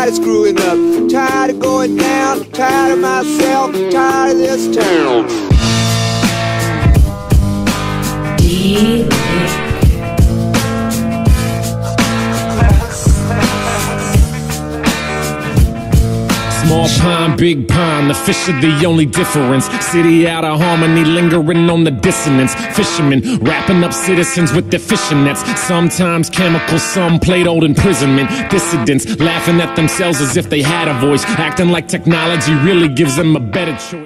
tired of screwing up, tired of going down, tired of myself, tired of this town. Small pond, big pond, the fish are the only difference. City out of harmony, lingering on the dissonance. Fishermen wrapping up citizens with their fishing nets. Sometimes chemicals, some played old imprisonment. Dissidents laughing at themselves as if they had a voice, acting like technology really gives them a better choice.